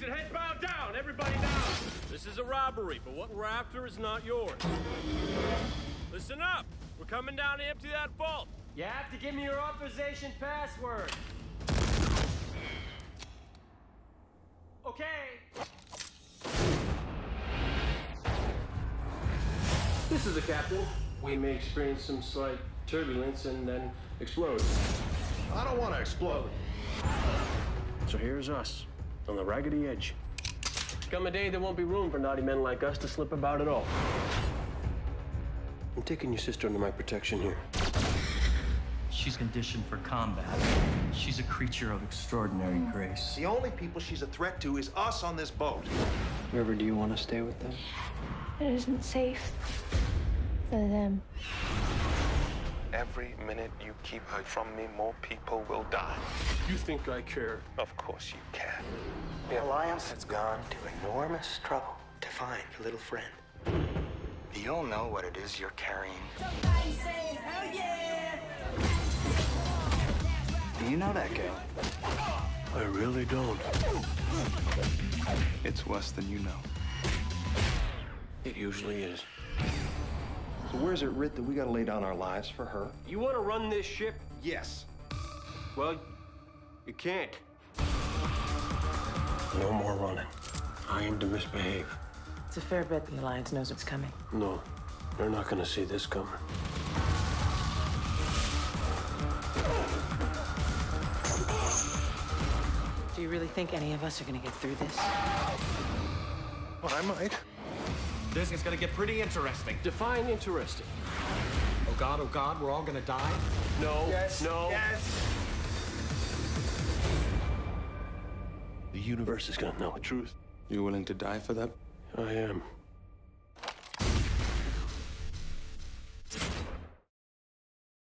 Decent, heads bowed down, everybody down. This is a robbery, but what we're after is not yours. Listen up. We're coming down to empty that vault. You have to give me your authorization password. Okay. This is the captain. We may experience some slight turbulence and then explode. I don't want to explode. So here's us, on the raggedy edge. Come a day, there won't be room for naughty men like us to slip about at all. I'm taking your sister under my protection here. She's conditioned for combat. She's a creature of extraordinary grace. The only people she's a threat to is us on this boat. River, do you want to stay with them? It isn't safe for them. Every minute you keep her from me, more people will die. You think I care? Of course you care. The Alliance has gone to enormous trouble to find your little friend. You'll know what it is you're carrying. Do you know that girl? I really don't. It's worse than you know. It usually is. So where's it writ that we gotta lay down our lives for her? You want to run this ship? Yes. Well, you can't. No more running. I am to misbehave. It's a fair bet the Alliance knows what's coming. No, they're not going to see this coming. Do you really think any of us are gonna get through this? Well, I might. This is gonna get pretty interesting. Define interesting. Oh God, oh God, we're all gonna die? No, yes, no. Yes. The universe is going to know the truth. You willing to die for that? I am.